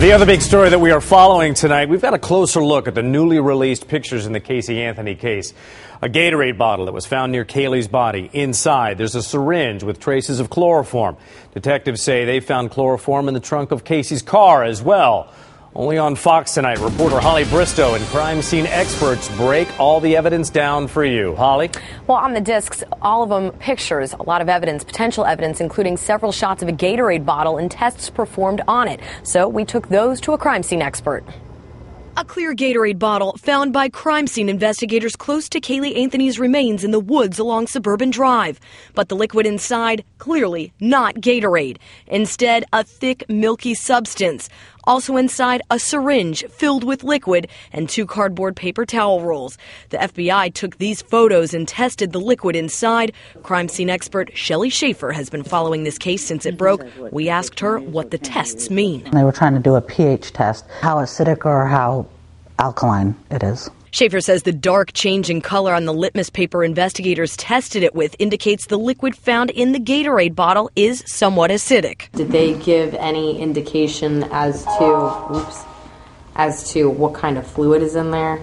The other big story that we are following tonight, we've got a closer look at the newly released pictures in the Casey Anthony case. A Gatorade bottle that was found near Caylee's body. Inside, there's a syringe with traces of chloroform. Detectives say they found chloroform in the trunk of Casey's car as well. Only on Fox tonight, reporter Holly Bristow and crime scene experts break all the evidence down for you. Holly? Well, on the discs, all of them pictures, a lot of evidence, potential evidence, including several shots of a Gatorade bottle and tests performed on it. So we took those to a crime scene expert. A clear Gatorade bottle found by crime scene investigators close to Caylee Anthony's remains in the woods along Suburban Drive. But the liquid inside, clearly not Gatorade. Instead, a thick, milky substance. Also inside, a syringe filled with liquid and two cardboard paper towel rolls. The FBI took these photos and tested the liquid inside. Crime scene expert Shelley Shaffer has been following this case since it broke. We asked her what the tests mean. They were trying to do a pH test, how acidic or how alkaline it is. Shaffer says the dark change in color on the litmus paper investigators tested it with indicates the liquid found in the Gatorade bottle is somewhat acidic. Did they give any indication as to, oops, as to what kind of fluid is in there?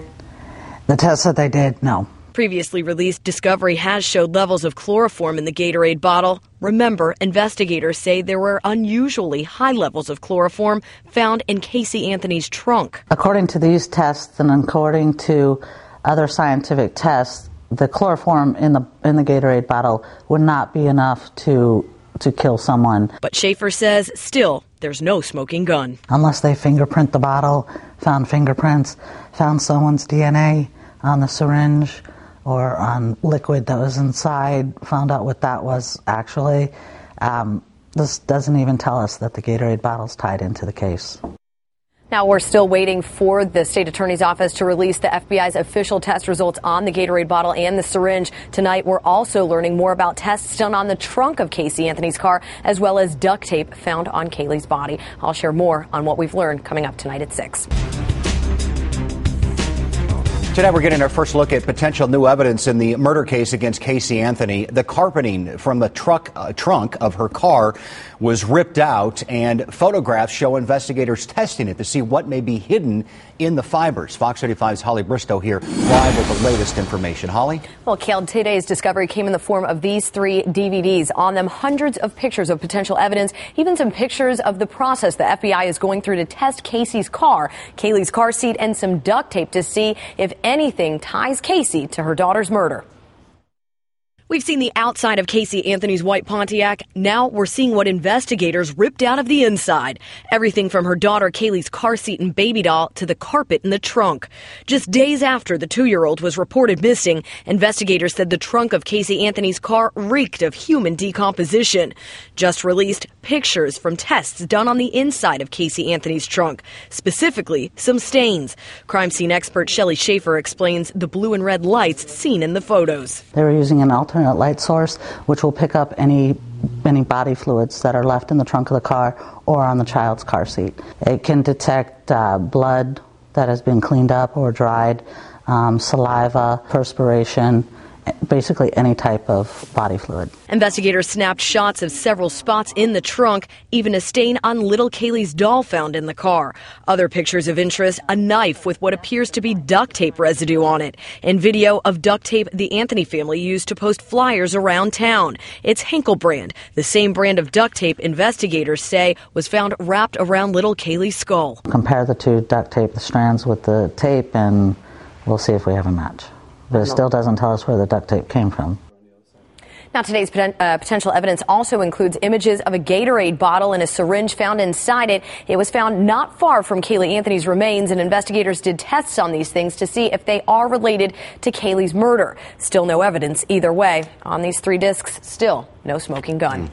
The test that they did, no. Previously released discovery has showed levels of chloroform in the Gatorade bottle. Remember, investigators say there were unusually high levels of chloroform found in Casey Anthony's trunk. According to these tests and according to other scientific tests, the chloroform in the in the Gatorade bottle would not be enough to to kill someone. But Shaffer says still there's no smoking gun. Unless they fingerprint the bottle, found fingerprints, found someone's DNA on the syringe or on liquid that was inside, found out what that was actually. Um, this doesn't even tell us that the Gatorade bottle's tied into the case. Now, we're still waiting for the state attorney's office to release the FBI's official test results on the Gatorade bottle and the syringe. Tonight, we're also learning more about tests done on the trunk of Casey Anthony's car, as well as duct tape found on Caylee's body. I'll share more on what we've learned coming up tonight at 6. Today, we're getting our first look at potential new evidence in the murder case against Casey Anthony. The carpeting from the truck uh, trunk of her car was ripped out, and photographs show investigators testing it to see what may be hidden in the fibers. Fox 35's Holly Bristow here, live with the latest information. Holly? Well, Kale, today's discovery came in the form of these three DVDs. On them, hundreds of pictures of potential evidence, even some pictures of the process the FBI is going through to test Casey's car, Caylee's car seat, and some duct tape to see if anything ties Casey to her daughter's murder. We've seen the outside of Casey Anthony's white Pontiac. Now we're seeing what investigators ripped out of the inside. Everything from her daughter Caylee's car seat and baby doll to the carpet in the trunk. Just days after the two year old was reported missing, investigators said the trunk of Casey Anthony's car reeked of human decomposition. Just released pictures from tests done on the inside of Casey Anthony's trunk, specifically some stains. Crime scene expert Shelley Shaffer explains the blue and red lights seen in the photos. They were using an alternate alternate light source, which will pick up any any body fluids that are left in the trunk of the car or on the child's car seat. It can detect uh, blood that has been cleaned up or dried, um, saliva, perspiration, basically any type of body fluid. Investigators snapped shots of several spots in the trunk, even a stain on little Caylee's doll found in the car. Other pictures of interest a knife with what appears to be duct tape residue on it, and video of duct tape the Anthony family used to post flyers around town. It's Henkel brand, the same brand of duct tape investigators say was found wrapped around little Caylee's skull. Compare the two duct tape, strands with the tape, and we'll see if we have a match but it still doesn't tell us where the duct tape came from. Now, today's poten- uh, potential evidence also includes images of a Gatorade bottle and a syringe found inside it. It was found not far from Caylee Anthony's remains, and investigators did tests on these things to see if they are related to Caylee's murder. Still no evidence either way. On these three discs, still no smoking gun. Mm.